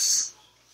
this.